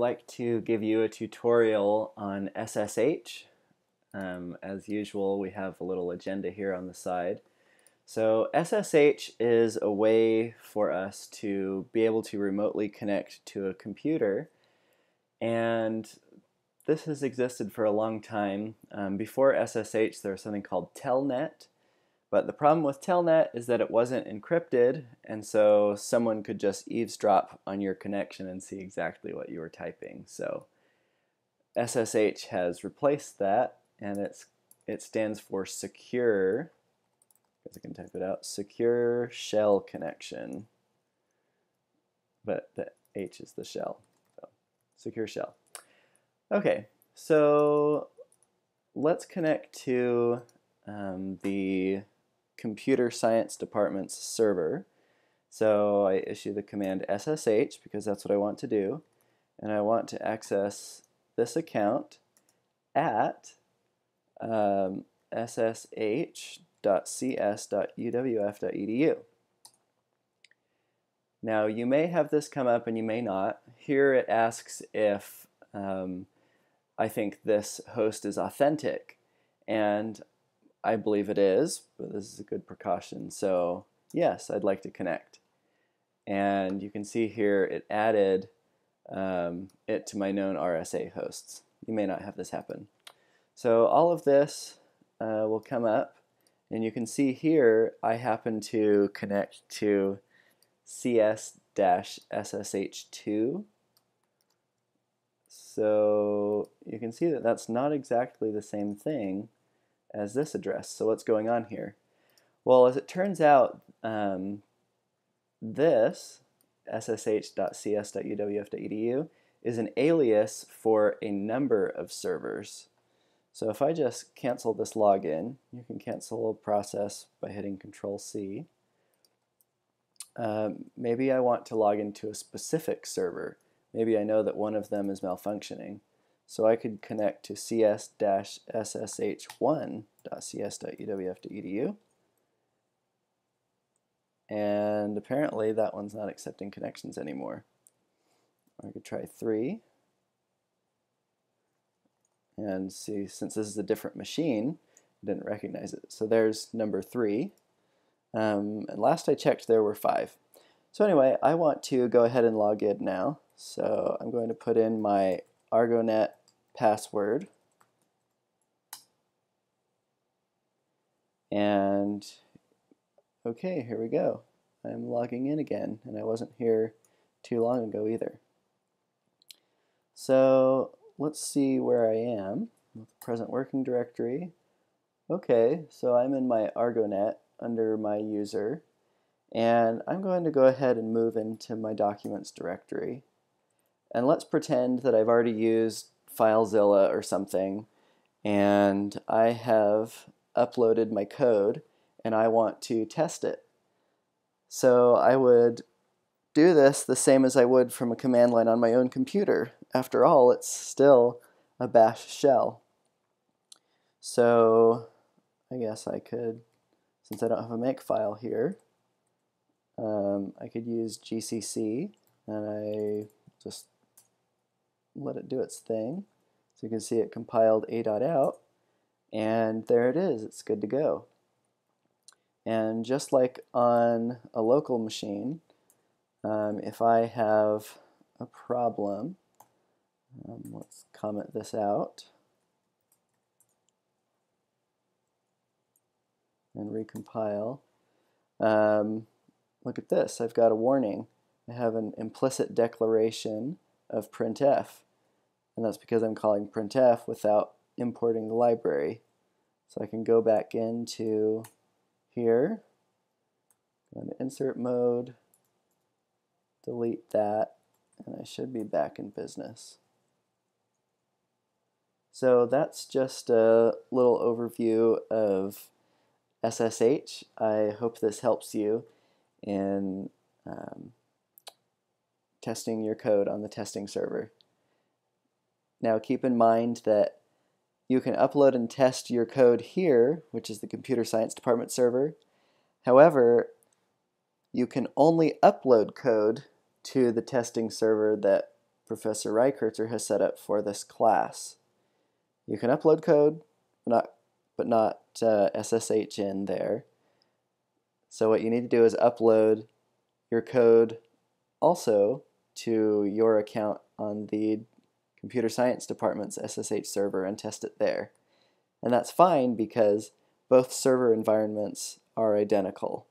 like to give you a tutorial on SSH. Um, as usual, we have a little agenda here on the side. So SSH is a way for us to be able to remotely connect to a computer and this has existed for a long time. Um, before SSH there was something called Telnet but the problem with Telnet is that it wasn't encrypted, and so someone could just eavesdrop on your connection and see exactly what you were typing. So SSH has replaced that, and it's it stands for secure. Because I can type it out. Secure shell connection. But the H is the shell. So secure shell. Okay, so let's connect to um, the computer science department's server. So I issue the command SSH because that's what I want to do. And I want to access this account at um, ssh.cs.uwf.edu. Now you may have this come up and you may not. Here it asks if um, I think this host is authentic. And I believe it is, but this is a good precaution. So yes, I'd like to connect. And you can see here it added um, it to my known RSA hosts. You may not have this happen. So all of this uh, will come up and you can see here I happen to connect to CS-SSH2 so you can see that that's not exactly the same thing as this address. So what's going on here? Well, as it turns out, um, this ssh.cs.uwf.edu is an alias for a number of servers. So if I just cancel this login, you can cancel a process by hitting Control C. Um, maybe I want to log into a specific server. Maybe I know that one of them is malfunctioning. So I could connect to cs-ssh1.cs.uwf.edu. And apparently that one's not accepting connections anymore. I could try 3. And see, since this is a different machine, I didn't recognize it. So there's number 3. Um, and last I checked, there were 5. So anyway, I want to go ahead and log in now. So I'm going to put in my ArgoNet password. And okay, here we go. I'm logging in again, and I wasn't here too long ago either. So let's see where I am present working directory. Okay, so I'm in my ArgoNet under my user, and I'm going to go ahead and move into my documents directory. And let's pretend that I've already used FileZilla or something, and I have uploaded my code and I want to test it. So I would do this the same as I would from a command line on my own computer. After all, it's still a bash shell. So I guess I could, since I don't have a makefile here, um, I could use GCC and I just let it do its thing. So you can see it compiled a dot out, and there it is. It's good to go. And just like on a local machine, um, if I have a problem, um, let's comment this out and recompile. Um, look at this, I've got a warning. I have an implicit declaration of printf and that's because I'm calling printf without importing the library. So I can go back into here, go into insert mode, delete that, and I should be back in business. So that's just a little overview of SSH. I hope this helps you in um, testing your code on the testing server. Now keep in mind that you can upload and test your code here, which is the computer science department server. However, you can only upload code to the testing server that Professor Reichherzer has set up for this class. You can upload code, but not, but not uh, SSH in there. So what you need to do is upload your code also to your account on the computer science department's SSH server and test it there. And that's fine because both server environments are identical.